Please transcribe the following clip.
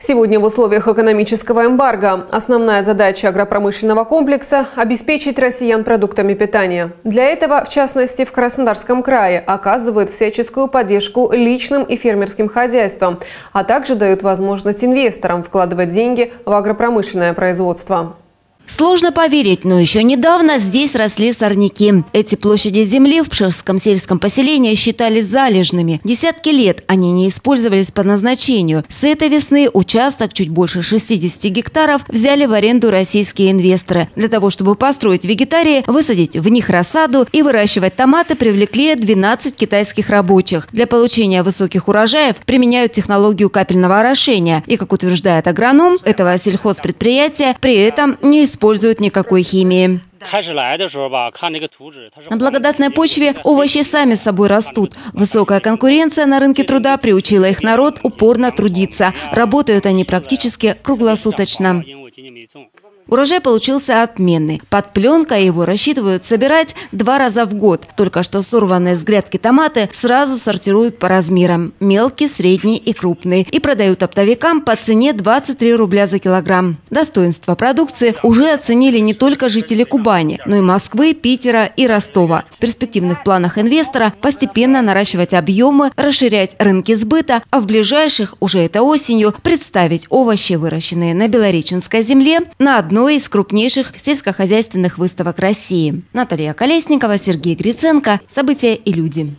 Сегодня в условиях экономического эмбарго основная задача агропромышленного комплекса – обеспечить россиян продуктами питания. Для этого, в частности, в Краснодарском крае оказывают всяческую поддержку личным и фермерским хозяйствам, а также дают возможность инвесторам вкладывать деньги в агропромышленное производство. Сложно поверить, но еще недавно здесь росли сорняки. Эти площади земли в Пшевском сельском поселении считались залежными. Десятки лет они не использовались по назначению. С этой весны участок чуть больше 60 гектаров взяли в аренду российские инвесторы. Для того, чтобы построить вегетарии, высадить в них рассаду и выращивать томаты, привлекли 12 китайских рабочих. Для получения высоких урожаев применяют технологию капельного орошения. И, как утверждает агроном этого сельхозпредприятия, при этом не используют используют никакой химии. На благодатной почве овощи сами собой растут. Высокая конкуренция на рынке труда приучила их народ упорно трудиться. Работают они практически круглосуточно. Урожай получился отменный. Под пленкой его рассчитывают собирать два раза в год. Только что сорванные с грядки томаты сразу сортируют по размерам – мелкий, средний и крупный. И продают оптовикам по цене 23 рубля за килограмм. Достоинство продукции уже оценили не только жители Кубани, но и Москвы, Питера и Ростова. В перспективных планах инвестора постепенно наращивать объемы, расширять рынки сбыта, а в ближайших, уже это осенью, представить овощи, выращенные на Белореченской земле, на одной одной из крупнейших сельскохозяйственных выставок России. Наталья Колесникова, Сергей Гриценко. События и люди.